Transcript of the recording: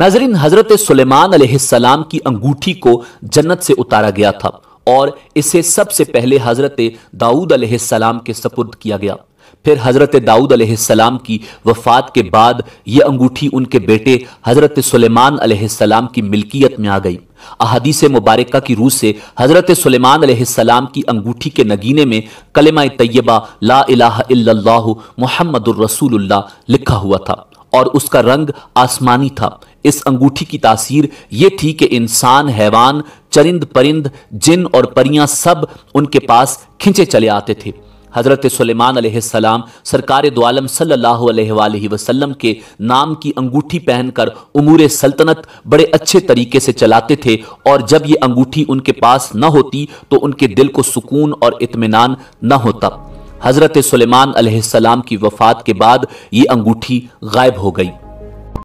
नाजरीन, हज़रत सुलेमान अलैहिस्सलाम की अंगूठी को जन्नत से उतारा गया था और इसे सबसे पहले हज़रत दाऊद अलैहिस्सलाम के सपुर्द किया गया। फिर हज़रत दाऊद अलैहिस्सलाम की वफात के बाद यह अंगूठी उनके बेटे हज़रत सुलेमान अलैहिस्सलाम की मिल्कियत में आ गई। अहदीस मुबारक की रूह से हज़रत सुलेमान अलैहिस्सलाम की अंगूठी के नगीने में कलमा तैयबा ला इलाहा मुहम्मदुर रसूलुल्लाह लिखा हुआ था और उसका रंग आसमानी था। इस अंगूठी की तासीर यह थी कि इंसान, हैवान, चरिंद परिंद, जिन और परियाँ सब उनके पास खिंचे चले आते थे। हज़रत सुलेमान सलाम सरकार दोआलम सल्लल्लाहु के नाम की अंगूठी पहनकर उमूर सल्तनत बड़े अच्छे तरीके से चलाते थे और जब ये अंगूठी उनके पास न होती तो उनके दिल को सुकून और इत्मीनान न होता। हज़रत सुलेमान सलाम की वफ़ात के बाद ये अंगूठी गायब हो गई।